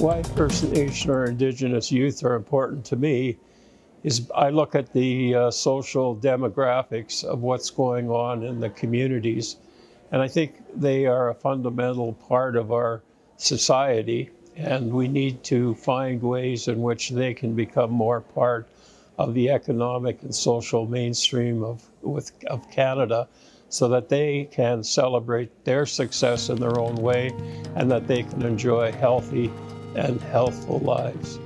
why First Nation or Indigenous youth are important to me is I look at the uh, social demographics of what's going on in the communities, and I think they are a fundamental part of our society, and we need to find ways in which they can become more part of the economic and social mainstream of, with, of Canada so that they can celebrate their success in their own way and that they can enjoy healthy and healthful lives.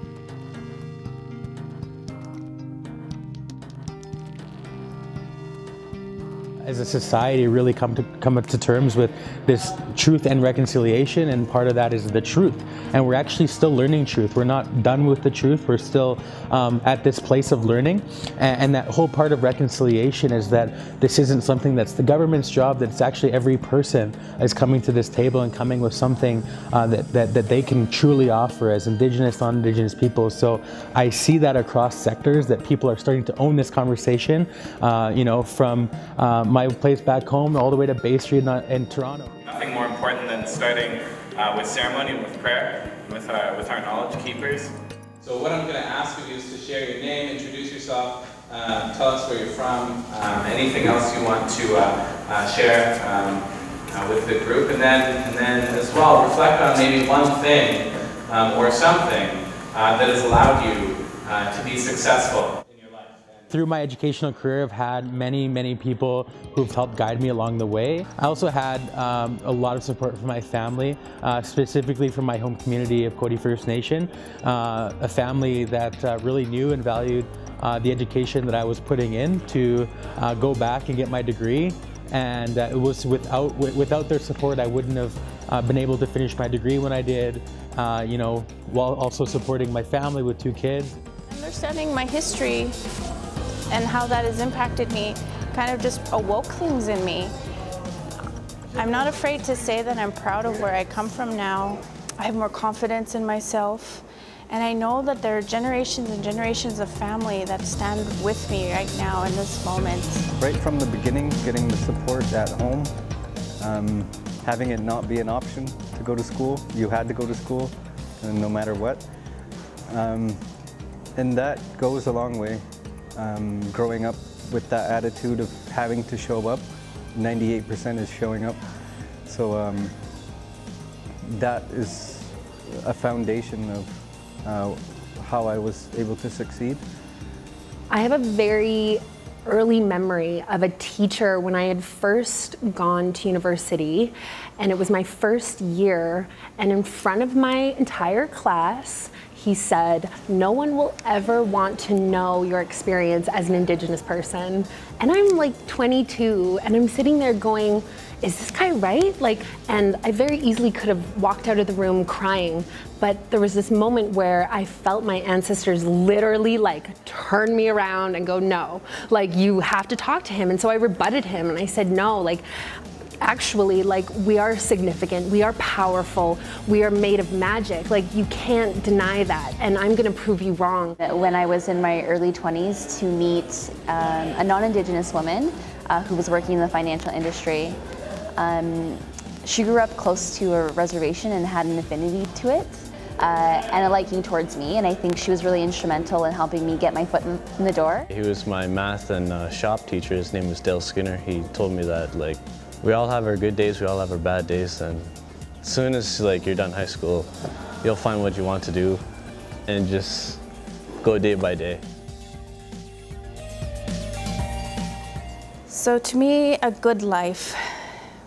As a society really come to come up to terms with this truth and reconciliation and part of that is the truth. And we're actually still learning truth. We're not done with the truth. We're still um, at this place of learning. And, and, that whole part of reconciliation is that this isn't something that's the government's job that it's actually every person is coming to this table and coming with something uh, that, that, that they can truly offer as indigenous non-indigenous people. So I see that across sectors that people are starting to own this conversation uh, you know from um, my place back home all the way to Bay Street in, in Toronto. Nothing more important than starting uh, with ceremony, and with prayer, with our, uh, with our knowledge keepers. So what I'm going to ask of you is to share your name, introduce yourself, uh, tell us where you're from, um, anything else you want to uh, uh share um, uh, with the group, and then, and then as well reflect on maybe one thing um, or something that has allowed you to be successful through my educational career, I've had many, many people who've helped guide me along the way. I also had um, a lot of support from my family, uh, specifically from my home community of Cote First Nation, uh, a family that uh, really knew and valued uh, the education that I was putting in to uh, go back and get my degree. And uh, it was without, without their support, I wouldn't have been able to finish my degree when I did, you know, while also supporting my family with two kids. Understanding my history and how that has impacted me kind of just awoke things in me. I'm not afraid to say that I'm proud of where I come from now. I have more confidence in myself. And I know that there are generations and generations of family that stand with me right now in this moment. Right from the beginning, getting the support at home, um, having it not be an option to go to school. You had to go to school, no matter what. Um, and that goes a long way um, growing up with that attitude of having to show up. 98% is showing up. So um, that is a foundation of uh, how I was able to succeed. I have a very early memory of a teacher when I had first gone to university and it was my first year and in front of my entire class he said, no one will ever want to know your experience as an Indigenous person. And I'm like 22 and I'm sitting there going, is this guy right? Like, and I very easily could have walked out of the room crying, but there was this moment where I felt my ancestors literally like turn me around and go, no, like you have to talk to him. And so I rebutted him and I said, no, like actually like we are significant, we are powerful, we are made of magic. Like you can't deny that and I'm gonna prove you wrong. When I was in my early 20s to meet um, a non-Indigenous woman uh, who was working in the financial industry. Um, she grew up close to a reservation and had an affinity to it. Uh, and a liking towards me, and I think she was really instrumental in helping me get my foot in, in the door. He was my math and uh, shop teacher. His name was Dale Skinner. He told me that like we all have our good days, we all have our bad days, and as soon as like you're done high school, you'll find what you want to do and just go day by day. So to me, a good life.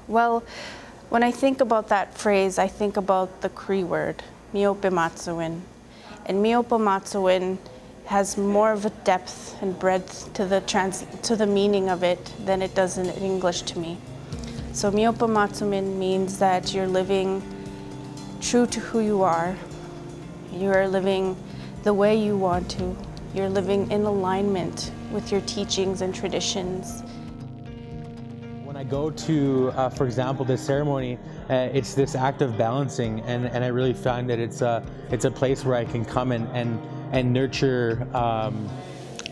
Well, when I think about that phrase, I think about the Cree word, Miyo-pimatisiwin. And Miyo-pimatisiwin has more of a depth and breadth to the, trans to the meaning of it than it does in English to me. So Miyo-pimatisiwin means that you're living true to who you are. You are living the way you want to. You're living in alignment with your teachings and traditions. When I go to, uh, for example, this ceremony, uh, it's this act of balancing, and, and I really find that it's a, it's a place where I can come and, and, and nurture um,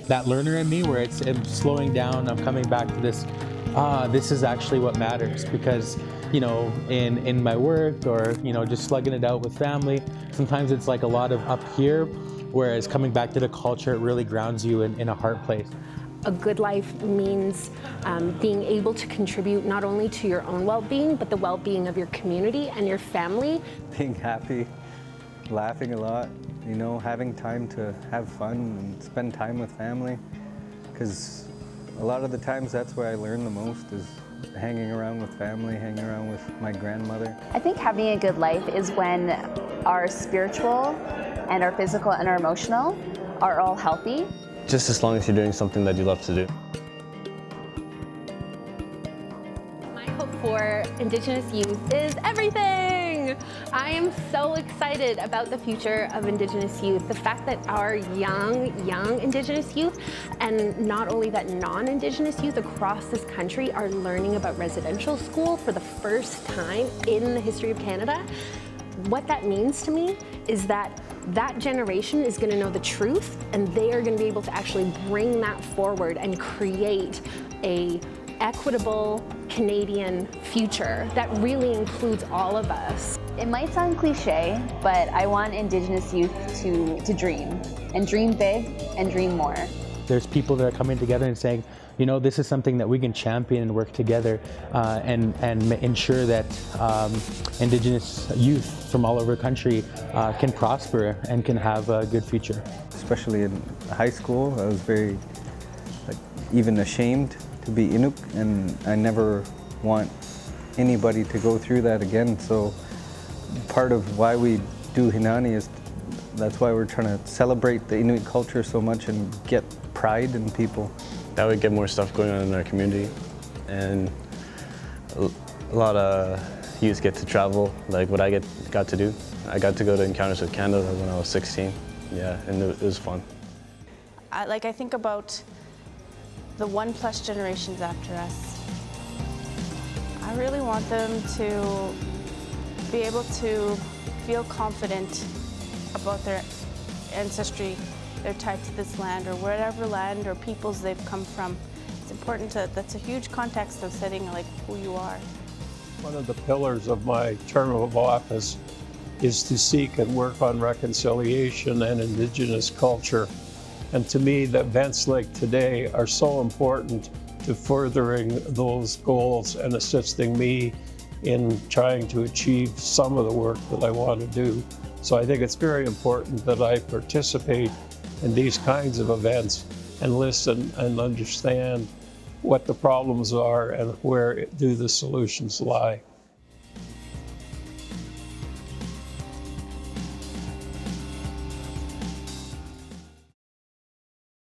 that learner in me where it's, it's slowing down, I'm coming back to this ah, this is actually what matters because you know, in, in my work or, you know, just slugging it out with family. Sometimes it's like a lot of up here, whereas coming back to the culture, it really grounds you in, in a heart place. A good life means um, being able to contribute not only to your own well-being, but the well-being of your community and your family. Being happy, laughing a lot, you know, having time to have fun and spend time with family. Because a lot of the times that's where I learn the most is hanging around with family, hanging around with my grandmother. I think having a good life is when our spiritual and our physical and our emotional are all healthy. Just as long as you're doing something that you love to do. Indigenous youth is everything! I am so excited about the future of Indigenous youth. The fact that our young, young Indigenous youth, and not only that non-Indigenous youth across this country are learning about residential school for the first time in the history of Canada, what that means to me is that that generation is going to know the truth and they are going to be able to actually bring that forward and create a equitable Canadian future that really includes all of us. It might sound cliche, but I want Indigenous youth to, to dream and dream big and dream more. There's people that are coming together and saying, you know, this is something that we can champion and work together uh, and, and ensure that um, Indigenous youth from all over the country uh, can prosper and can have a good future. Especially in high school, I was very like, even ashamed to be Inuk and I never want anybody to go through that again. So part of why we do Hinani is that's why we're trying to celebrate the Inuit culture so much and get pride in people. That would get more stuff going on in our community and a lot of youth get to travel, like what I get got to do. I got to go to Encounters with Canada when I was 16. Yeah, and it, was fun. I, like I think about the one plus generations after us. I really want them to be able to feel confident about their ancestry, their tie to this land or whatever land or peoples they've come from. It's important to, that's a huge context of setting like who you are. One of the pillars of my term of office is to seek and work on reconciliation and Indigenous culture. And to me, the events like today are so important to furthering those goals and assisting me in trying to achieve some of the work that I want to do. So I think it's very important that I participate in these kinds of events and listen and understand what the problems are and where do the solutions lie.